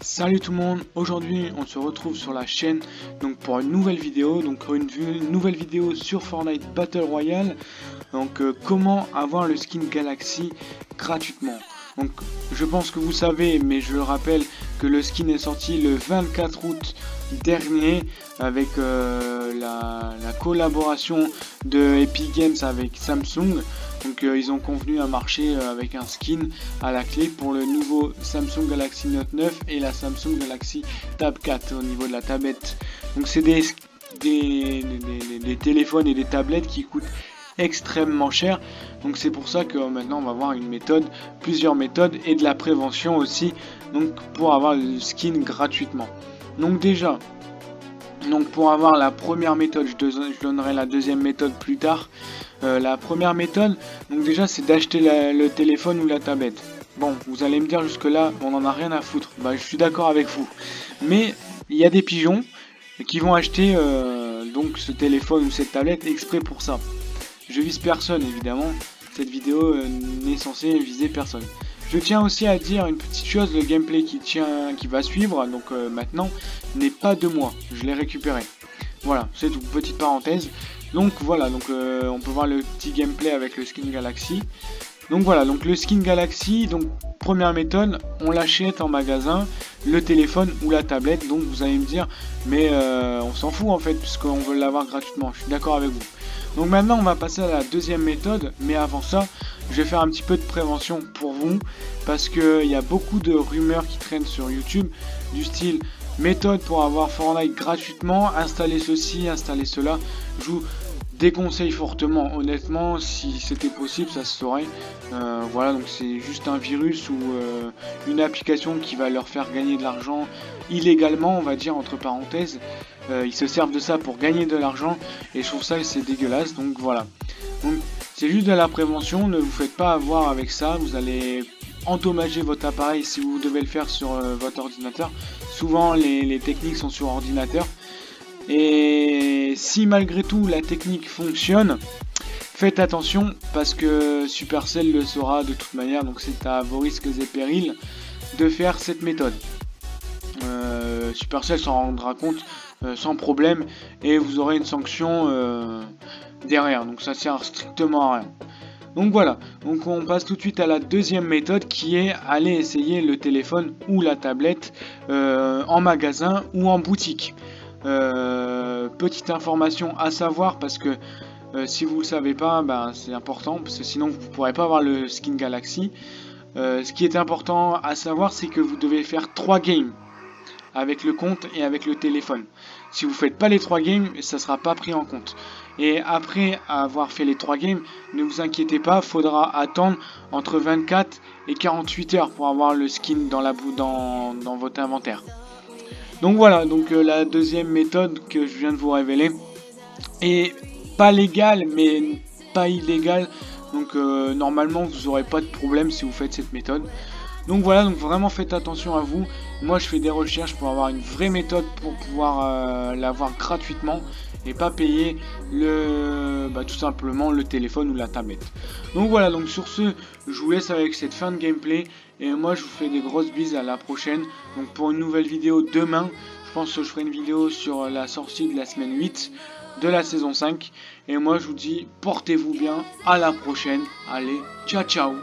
Salut tout le monde, aujourd'hui on se retrouve sur la chaîne donc pour une nouvelle vidéo, donc une, nouvelle vidéo sur Fortnite Battle Royale, donc euh, comment avoir le skin Galaxy gratuitement? Donc je pense que vous savez, mais je le rappelle que le skin est sorti le 24 août dernier avec euh, la, la, collaboration de Epic Games avec Samsung. Donc euh, ils ont convenu à marcher euh, avec un skin à la clé pour le nouveau Samsung Galaxy Note 9 et la Samsung Galaxy Tab 4 au niveau de la tablette. Donc c'est des, téléphones et des tablettes qui coûtent extrêmement cher. Donc c'est pour ça que maintenant on va voir une méthode, plusieurs méthodes et de la prévention aussi. Donc pour avoir le skin gratuitement. Donc déjà, donc pour avoir la première méthode, je, donnerai la deuxième méthode plus tard. Euh, la première méthode, donc déjà c'est d'acheter le téléphone ou la tablette. Bon, vous allez me dire jusque là, on en a rien à foutre. Bah je suis d'accord avec vous. Mais il y a des pigeons qui vont acheter euh, donc ce téléphone ou cette tablette exprès pour ça. Je vise personne évidemment. Cette vidéo euh, n'est censée viser personne. Je tiens aussi à dire une petite chose, le gameplay qui tient, qui va suivre, donc euh, maintenant, n'est pas de moi. Je l'ai récupéré. Voilà, c'est une petite parenthèse. Donc voilà, euh, on peut voir le petit gameplay avec le skin Galaxy. Donc voilà, le skin Galaxy, donc première méthode, on l'achète en magasin, le téléphone ou la tablette. Donc vous allez me dire, mais on s'en fout en fait, puisqu'on veut l'avoir gratuitement. Je suis d'accord avec vous. Donc maintenant on va passer à la deuxième méthode, mais avant ça, je vais faire un petit peu de prévention pour vous, parce qu'il y a beaucoup de rumeurs qui traînent sur YouTube, du style méthode pour avoir Fortnite gratuitement, installer ceci, installer cela. Je vous déconseille fortement, honnêtement, si c'était possible, ça se saurait. Euh, voilà, donc c'est juste un virus ou euh, une application qui va leur faire gagner de l'argent illégalement, on va dire entre parenthèses. Euh, ils se servent de ça pour gagner de l'argent et je trouve ça c'est dégueulasse. Donc voilà. Donc c'est juste de la prévention, ne vous faites pas avoir avec ça, vous allez endommager votre appareil si vous devez le faire sur votre ordinateur. Souvent les, techniques sont sur ordinateur. Et si malgré tout la technique fonctionne, faites attention parce que Supercell le saura de toute manière, donc c'est à vos risques et périls de faire cette méthode. Euh, Supercell s'en rendra compte euh, sans problème et vous aurez une sanction euh, derrière, donc ça sert strictement à rien. Donc voilà, donc on passe tout de suite à la deuxième méthode qui est aller essayer le téléphone ou la tablette en magasin ou en boutique. Euh, petite information à savoir parce que euh, si vous ne savez pas, ben, c'est important parce que sinon vous ne pourrez pas avoir le skin Galaxy. Euh, ce qui est important à savoir c'est que vous devez faire 3 games avec le compte et avec le téléphone. Si vous faites pas les 3 games, ça sera pas pris en compte. Et après avoir fait les 3 games, ne vous inquiétez pas, faudra attendre entre 24 et 48 heures pour avoir le skin dans, la dans, dans votre inventaire. Donc voilà, donc euh, la deuxième méthode que je viens de vous révéler est pas légale mais pas illégale. Donc euh, normalement vous n'aurez pas de problème si vous faites cette méthode. Donc voilà, vraiment faites attention à vous. Moi je fais des recherches pour avoir une vraie méthode pour pouvoir euh, l'avoir gratuitement et pas payer le bah, tout simplement le téléphone ou la tablette. Donc voilà, donc sur ce, je vous laisse avec cette fin de gameplay et moi je vous fais des grosses bises à la prochaine. Donc pour une nouvelle vidéo demain, je pense que je ferai une vidéo sur la sortie de la semaine 8 de la saison 5 et moi je vous dis portez-vous bien, à la prochaine. Allez, ciao ciao.